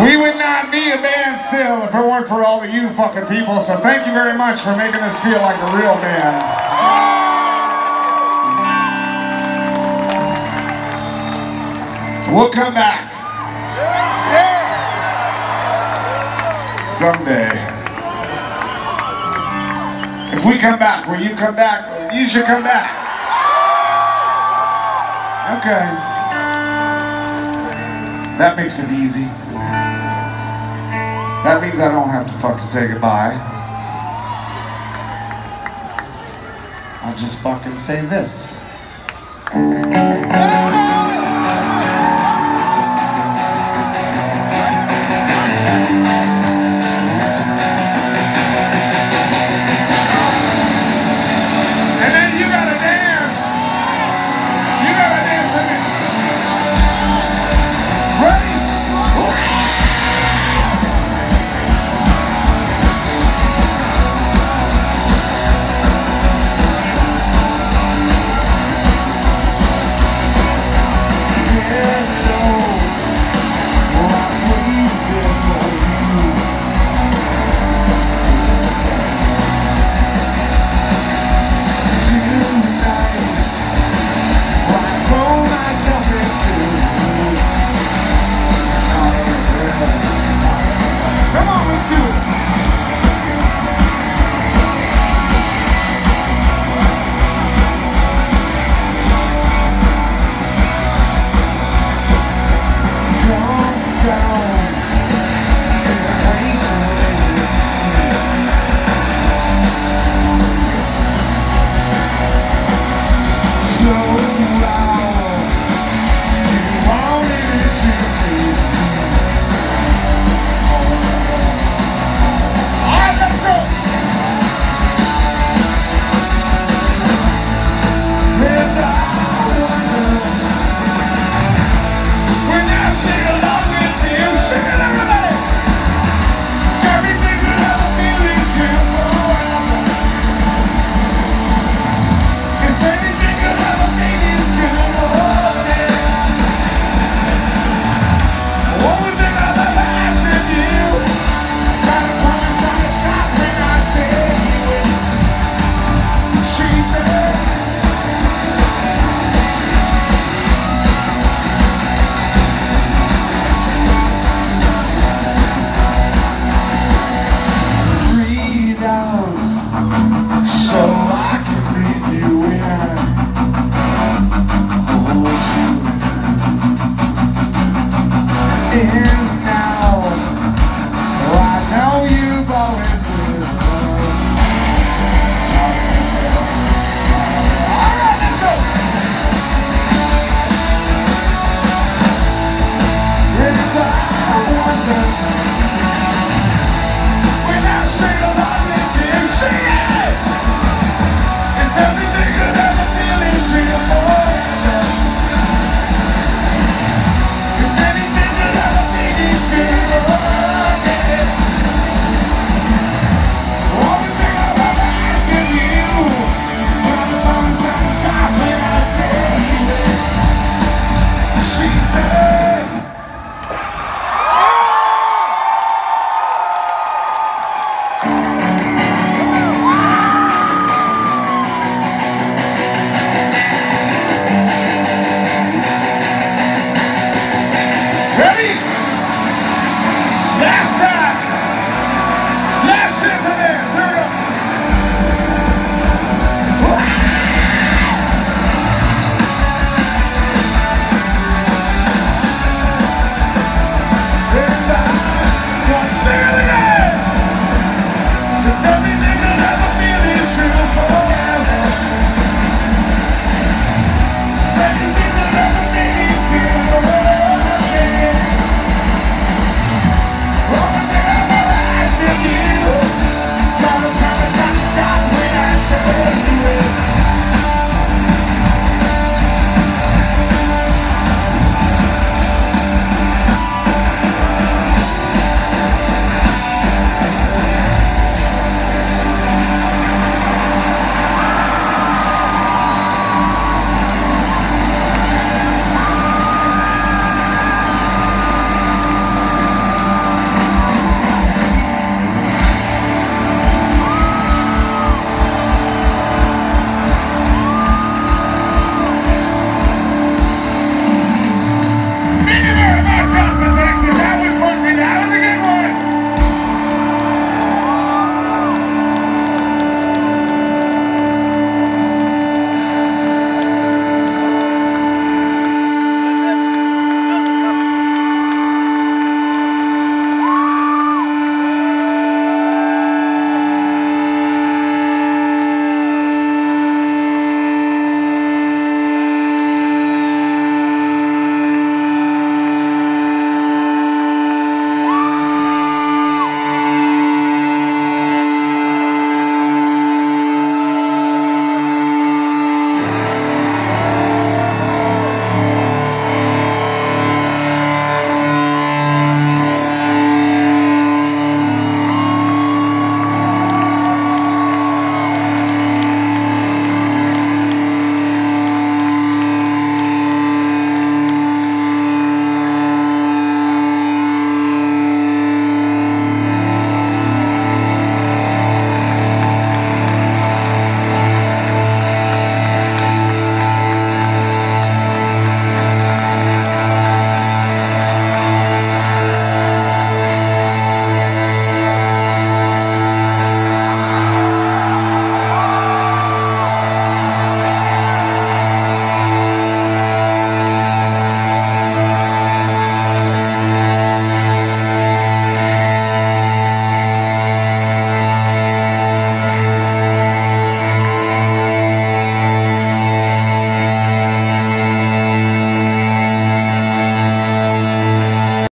We would not be a band still if it weren't for all of you fucking people, so thank you very much for making us feel like a real band. We'll come back. Someday. If we come back, will you come back? You should come back. Okay. That makes it easy. I don't have to fucking say goodbye. I'll just fucking say this.